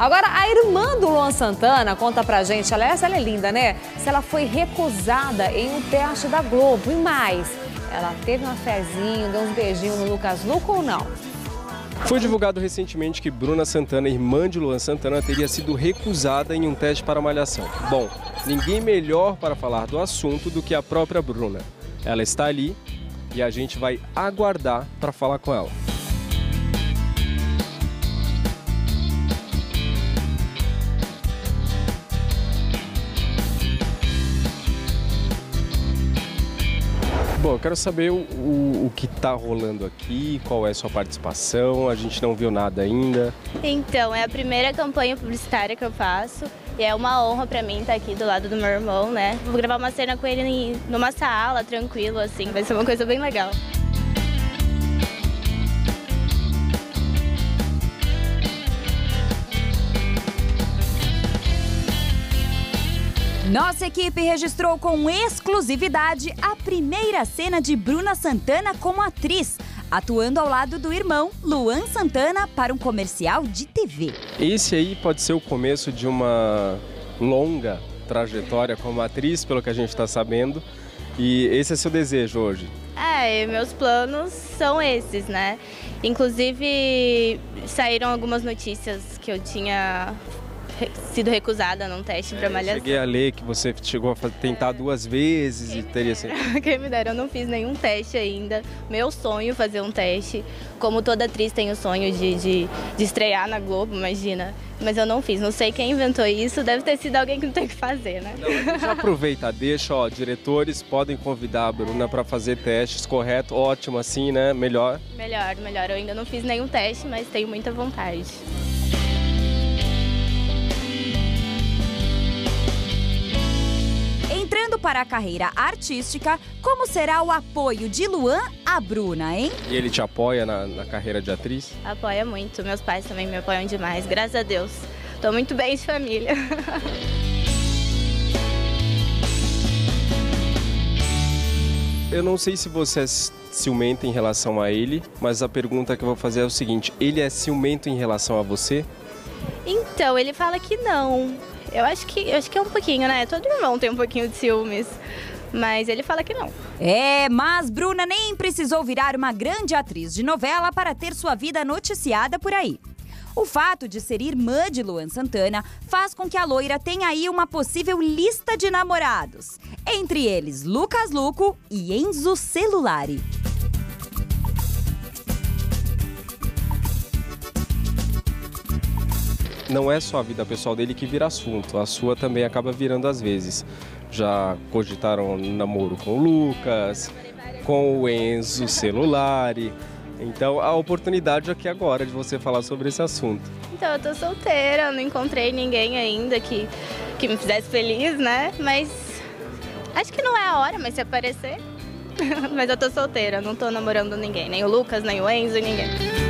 Agora, a irmã do Luan Santana conta pra gente, aliás, ela é linda, né? Se ela foi recusada em um teste da Globo e mais. Ela teve uma fezinho, deu uns beijinhos no Lucas Luco ou não? Foi divulgado recentemente que Bruna Santana, irmã de Luan Santana, teria sido recusada em um teste para malhação. Bom, ninguém melhor para falar do assunto do que a própria Bruna. Ela está ali e a gente vai aguardar para falar com ela. Bom, eu quero saber o, o, o que está rolando aqui, qual é a sua participação, a gente não viu nada ainda. Então, é a primeira campanha publicitária que eu faço e é uma honra para mim estar aqui do lado do meu irmão, né? Vou gravar uma cena com ele numa sala, tranquilo, assim, vai ser uma coisa bem legal. Nossa equipe registrou com exclusividade a primeira cena de Bruna Santana como atriz, atuando ao lado do irmão Luan Santana para um comercial de TV. Esse aí pode ser o começo de uma longa trajetória como atriz, pelo que a gente está sabendo. E esse é seu desejo hoje? É, meus planos são esses, né? Inclusive, saíram algumas notícias que eu tinha sido recusada num teste é, para malhação. Cheguei a ler que você chegou a tentar é. duas vezes e teria sido. Quem me dera, eu não fiz nenhum teste ainda. Meu sonho fazer um teste. Como toda atriz tem o sonho de, de, de estrear na Globo, imagina. Mas eu não fiz. Não sei quem inventou isso. Deve ter sido alguém que não tem que fazer, né? Não, já aproveita, deixa, ó, diretores podem convidar a Bruna para fazer testes, correto? Ótimo, assim, né? Melhor? Melhor, melhor. Eu ainda não fiz nenhum teste, mas tenho muita vontade. Para a carreira artística, como será o apoio de Luan a Bruna, hein? E ele te apoia na, na carreira de atriz? Apoia muito. Meus pais também me apoiam demais, graças a Deus. Estou muito bem de família. Eu não sei se você é ciumenta em relação a ele, mas a pergunta que eu vou fazer é o seguinte: ele é ciumento em relação a você? Então, ele fala que não. Eu acho que, eu acho que é um pouquinho, né? Todo irmão tem um pouquinho de ciúmes. Mas ele fala que não. É, mas Bruna nem precisou virar uma grande atriz de novela para ter sua vida noticiada por aí. O fato de ser irmã de Luan Santana faz com que a loira tenha aí uma possível lista de namorados. Entre eles, Lucas Luco e Enzo Celulari. Não é só a vida pessoal dele que vira assunto, a sua também acaba virando às vezes. Já cogitaram namoro com o Lucas, com o Enzo Celulari. Então a oportunidade aqui agora de você falar sobre esse assunto. Então, eu tô solteira, não encontrei ninguém ainda que, que me fizesse feliz, né? Mas acho que não é a hora, mas se aparecer. mas eu tô solteira, não tô namorando ninguém, nem o Lucas, nem o Enzo, ninguém.